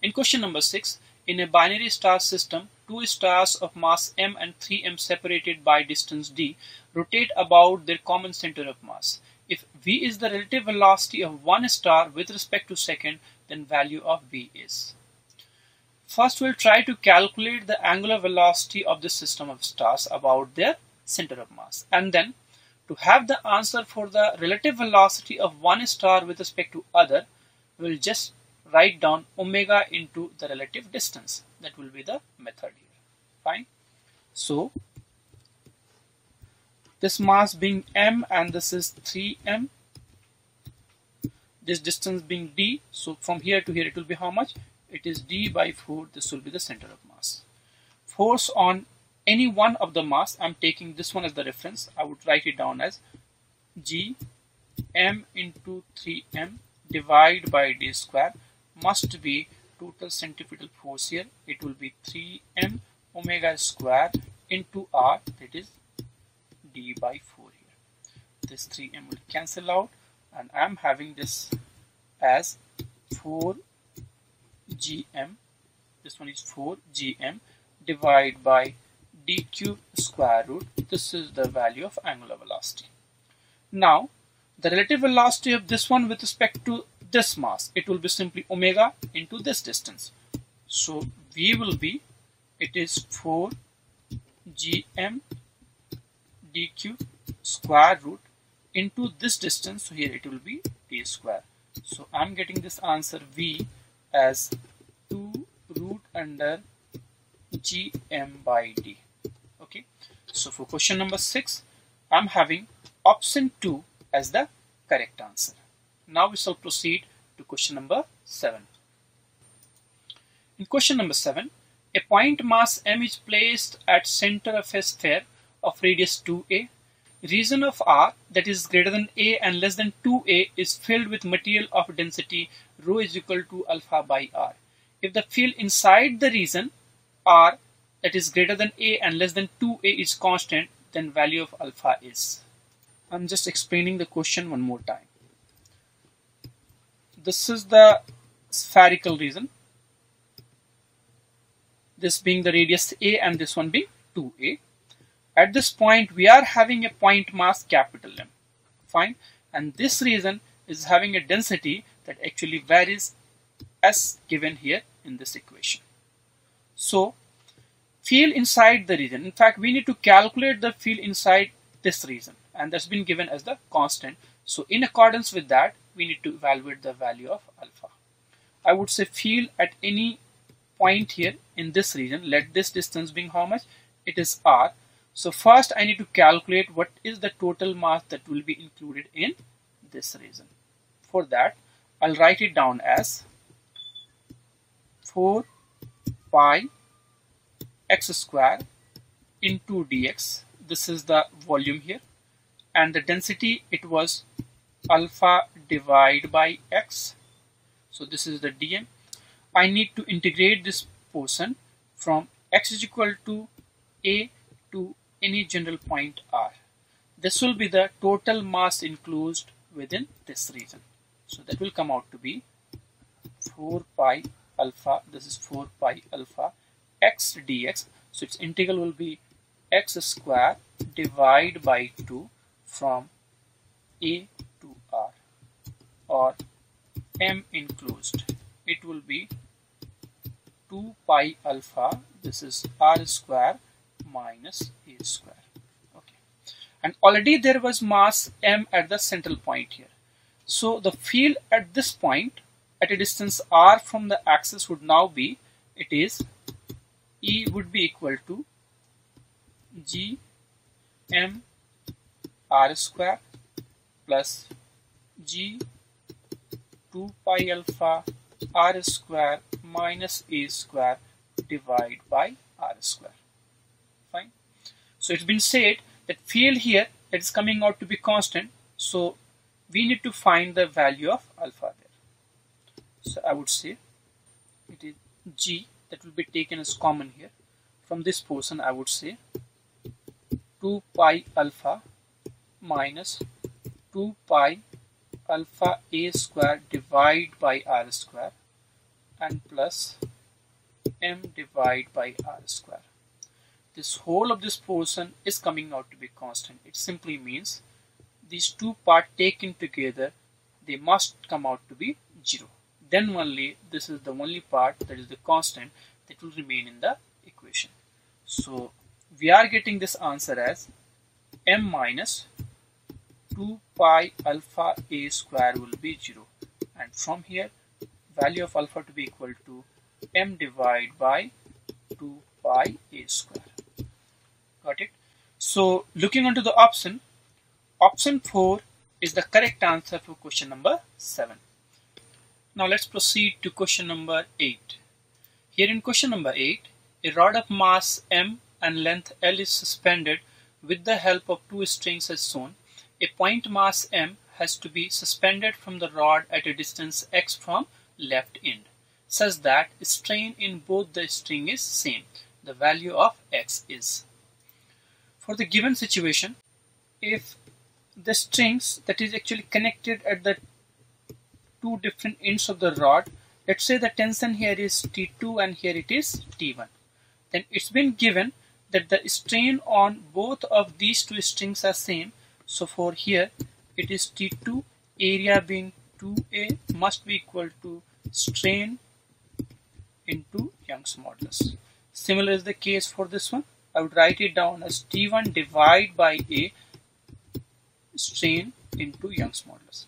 In question number 6, in a binary star system, two stars of mass m and 3m separated by distance d rotate about their common center of mass. If v is the relative velocity of one star with respect to second, then value of v is. First, we'll try to calculate the angular velocity of the system of stars about their center of mass. And then, to have the answer for the relative velocity of one star with respect to other, we'll just write down omega into the relative distance. That will be the method here. Fine. So, this mass being m and this is 3m this distance being d. So from here to here it will be how much? It is d by 4 this will be the center of mass. Force on any one of the mass I'm taking this one as the reference. I would write it down as g m into 3m divide by d square must be total centripetal force here. It will be 3m omega square into r that is d by 4 here. This 3m will cancel out and I'm having this as 4 gm this one is 4 gm divided by d cube square root. This is the value of angular velocity. Now the relative velocity of this one with respect to this mass it will be simply omega into this distance. So v will be it is 4 gm dq square root into this distance. So here it will be d square. So I'm getting this answer v as 2 root under gm by d. Okay. So for question number 6 I'm having option 2 as the correct answer now we shall proceed to question number 7 in question number 7 a point mass m is placed at center of a sphere of radius 2a region of R that is greater than A and less than 2A is filled with material of density rho is equal to alpha by R. If the field inside the region R that is greater than A and less than 2A is constant, then value of alpha is. I'm just explaining the question one more time. This is the spherical region. This being the radius A and this one being 2A at this point, we are having a point mass capital M. Fine. And this region is having a density that actually varies as given here in this equation. So, field inside the region. In fact, we need to calculate the field inside this region and that's been given as the constant. So, in accordance with that, we need to evaluate the value of alpha. I would say field at any point here in this region, let this distance being how much? It is r so first I need to calculate what is the total mass that will be included in this region. For that I'll write it down as 4 pi x square into dx. This is the volume here and the density it was alpha divided by x. So this is the dm. I need to integrate this portion from x is equal to a to any general point R. This will be the total mass enclosed within this region. So that will come out to be 4 pi alpha, this is 4 pi alpha x dx. So its integral will be x square divided by 2 from a or m enclosed. It will be 2 pi alpha, this is r square minus a square. Okay. And already there was mass m at the central point here. So the field at this point at a distance r from the axis would now be it is E would be equal to G M R square plus G 2 pi alpha R square minus A square divided by R square. Fine. So it's been said that field here that is coming out to be constant. So we need to find the value of alpha there. So I would say it is G that will be taken as common here. From this portion I would say 2 pi alpha minus 2 pi alpha a square divided by r square and plus m divided by r square. This whole of this portion is coming out to be constant. It simply means these two parts taken together they must come out to be 0. Then only this is the only part that is the constant that will remain in the equation. So we are getting this answer as m minus 2 pi alpha a square will be 0 and from here value of alpha to be equal to m divided by 2 pi a square. Got it? So looking onto the option option 4 is the correct answer for question number 7 now let's proceed to question number 8 here in question number 8 a rod of mass m and length l is suspended with the help of two strings as shown a point mass m has to be suspended from the rod at a distance x from left end such that strain in both the string is same. The value of x is. For the given situation, if the strings that is actually connected at the two different ends of the rod, let's say the tension here is T2 and here it is T1. Then it's been given that the strain on both of these two strings are same. So for here it is T2 area being 2A must be equal to strain into Young's modulus. Similar is the case for this one. I would write it down as T1 divided by A strain into Young's modulus.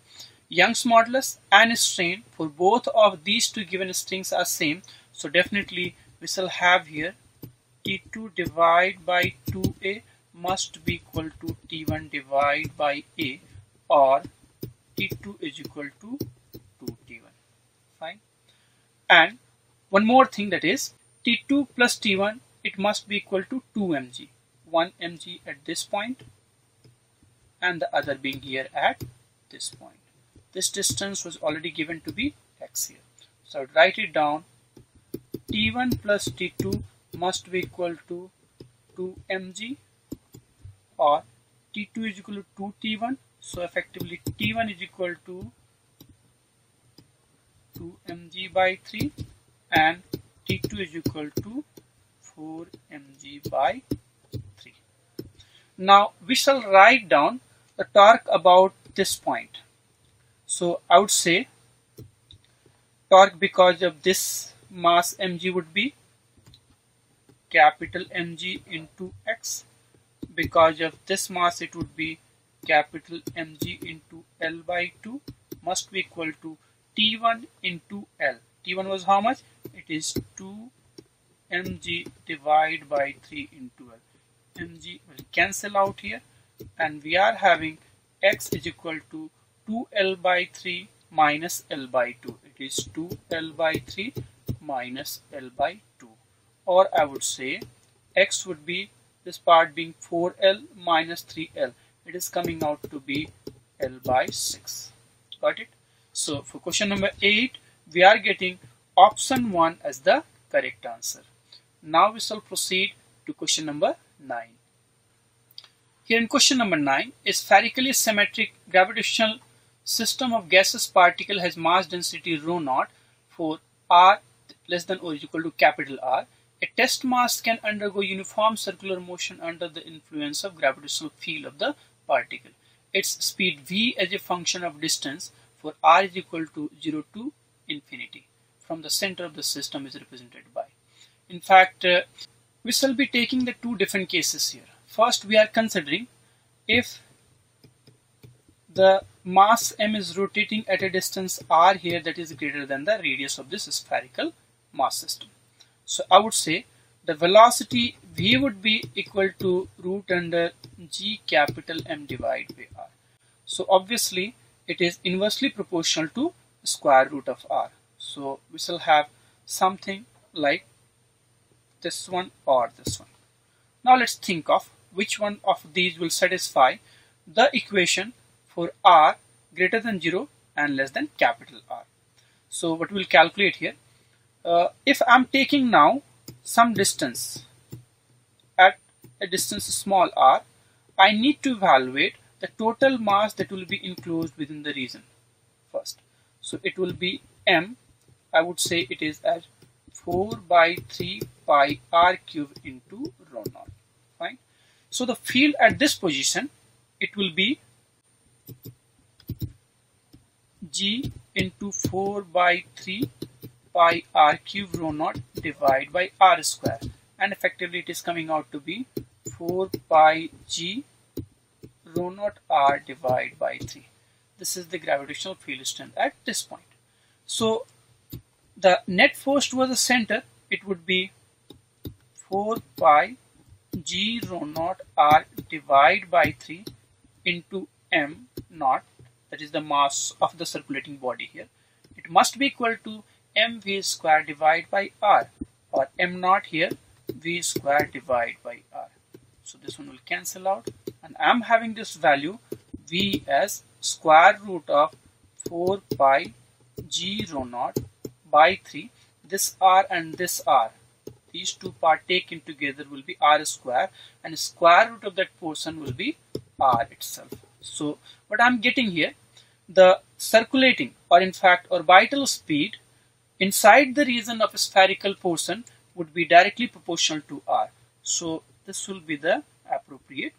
Young's modulus and strain for both of these two given strings are same. So definitely we shall have here T2 divided by 2A must be equal to T1 divided by A or T2 is equal to 2T1. Fine. And one more thing that is T2 plus T1 it must be equal to 2 mg 1 mg at this point and the other being here at this point this distance was already given to be x here so I would write it down T1 plus T2 must be equal to 2 mg or T2 is equal to 2 T1 so effectively T1 is equal to 2 mg by 3 and T2 is equal to 4 mg by 3. Now we shall write down the torque about this point. So I would say torque because of this mass mg would be capital mg into x because of this mass it would be capital mg into l by 2 must be equal to t1 into l t1 was how much it is 2 mg divided by 3 into L. mg will cancel out here and we are having x is equal to 2L by 3 minus L by 2. It is 2L by 3 minus L by 2. Or I would say x would be this part being 4L minus 3L. It is coming out to be L by 6. Got it? So for question number 8, we are getting option 1 as the correct answer. Now we shall proceed to question number 9. Here in question number 9, a spherically symmetric gravitational system of gaseous particle has mass density rho naught for r less than or equal to capital R. A test mass can undergo uniform circular motion under the influence of gravitational field of the particle. Its speed v as a function of distance for r is equal to 0 to infinity from the center of the system is represented by. In fact, uh, we shall be taking the two different cases here. First, we are considering if the mass m is rotating at a distance r here that is greater than the radius of this spherical mass system. So I would say the velocity v would be equal to root under g capital M divided by r. So obviously it is inversely proportional to square root of r. So we shall have something like this one or this one. Now let's think of which one of these will satisfy the equation for r greater than 0 and less than capital R. So what we'll calculate here, uh, if I'm taking now some distance at a distance small r, I need to evaluate the total mass that will be enclosed within the region first. So it will be m I would say it is as 4 by 3 pi r cube into rho naught. Fine. So the field at this position, it will be g into 4 by 3 pi r cube rho naught divided by r square. And effectively it is coming out to be 4 pi g rho naught r divided by 3 this is the gravitational field strength at this point. So the net force towards the center it would be 4 pi g rho naught r divided by 3 into m naught. That is the mass of the circulating body here. It must be equal to mv square divided by r or m naught here v square divided by r. So this one will cancel out and I'm having this value v as square root of 4 pi g rho naught by 3 this r and this r these two part taken together will be r square and square root of that portion will be r itself. So what i'm getting here the circulating or in fact orbital speed inside the region of a spherical portion would be directly proportional to r so this will be the appropriate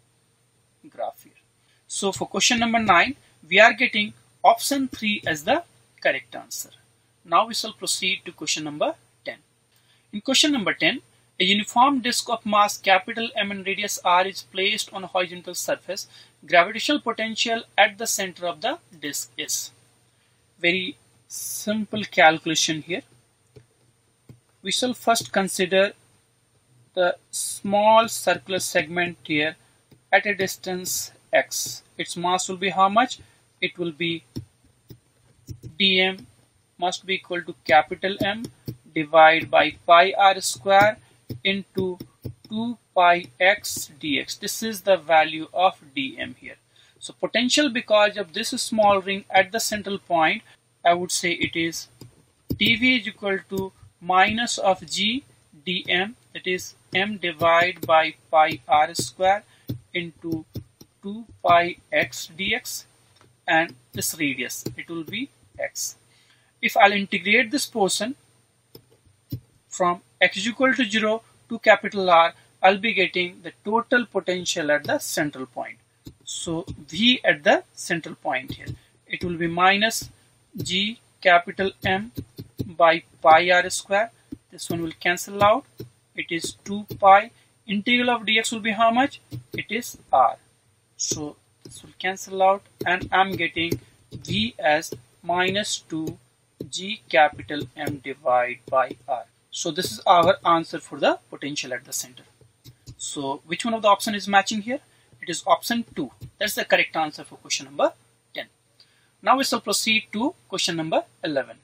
graph here so for question number 9 we are getting option 3 as the correct answer now we shall proceed to question number 10. In question number 10, a uniform disk of mass capital M and radius r is placed on a horizontal surface. Gravitational potential at the center of the disk is. Very simple calculation here. We shall first consider the small circular segment here at a distance x. Its mass will be how much? It will be dm must be equal to capital M divided by pi r square into 2 pi x dx. This is the value of dm here. So potential because of this small ring at the central point, I would say it is dv is equal to minus of g dm that is m divided by pi r square into 2 pi x dx and this radius it will be x if I'll integrate this portion from x equal to 0 to capital R, I'll be getting the total potential at the central point. So V at the central point here, it will be minus G capital M by pi R square. This one will cancel out. It is 2 pi. Integral of dx will be how much? It is R. So this will cancel out and I'm getting V as minus 2 G capital M divided by R. So this is our answer for the potential at the center. So which one of the option is matching here? It is option 2. That's the correct answer for question number 10. Now we shall proceed to question number 11.